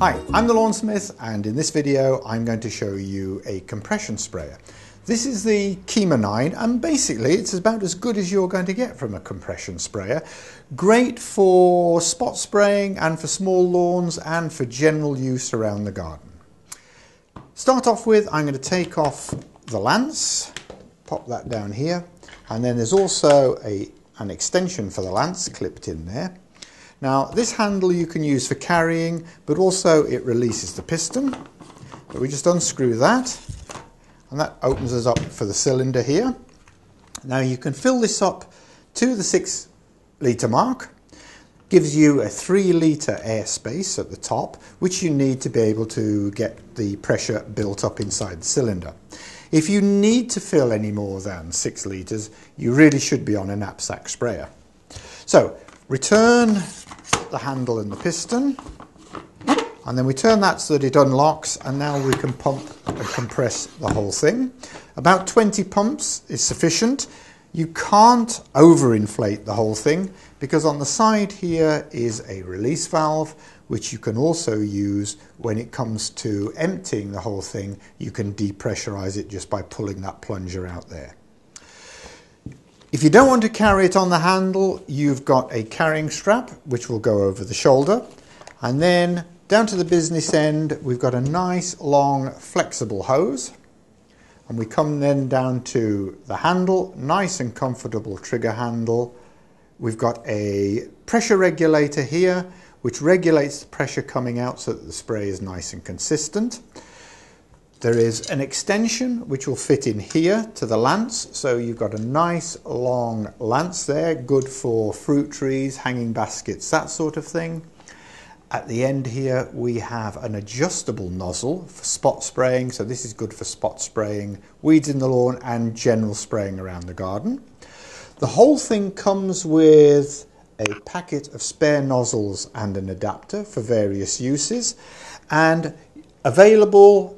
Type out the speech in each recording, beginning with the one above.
Hi, I'm the Lawnsmith and in this video I'm going to show you a compression sprayer. This is the Kima 9 and basically it's about as good as you're going to get from a compression sprayer. Great for spot spraying and for small lawns and for general use around the garden. Start off with I'm going to take off the lance, pop that down here and then there's also a, an extension for the lance clipped in there. Now this handle you can use for carrying but also it releases the piston. But we just unscrew that and that opens us up for the cylinder here. Now you can fill this up to the 6 litre mark. Gives you a 3 litre airspace at the top which you need to be able to get the pressure built up inside the cylinder. If you need to fill any more than 6 litres you really should be on a knapsack sprayer. So return the handle and the piston and then we turn that so that it unlocks and now we can pump and compress the whole thing. About 20 pumps is sufficient. You can't overinflate the whole thing because on the side here is a release valve which you can also use when it comes to emptying the whole thing. You can depressurize it just by pulling that plunger out there. If you don't want to carry it on the handle, you've got a carrying strap which will go over the shoulder. And then down to the business end, we've got a nice long flexible hose. And we come then down to the handle, nice and comfortable trigger handle. We've got a pressure regulator here, which regulates the pressure coming out so that the spray is nice and consistent. There is an extension which will fit in here to the lance. So you've got a nice long lance there, good for fruit trees, hanging baskets, that sort of thing. At the end here we have an adjustable nozzle for spot spraying. So this is good for spot spraying weeds in the lawn and general spraying around the garden. The whole thing comes with a packet of spare nozzles and an adapter for various uses and available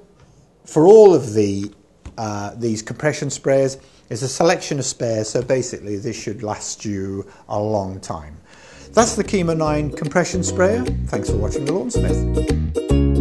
for all of the uh, these compression sprayers is a selection of spares, so basically this should last you a long time. That's the Kima 9 compression sprayer. Thanks for watching The Lawnsmith.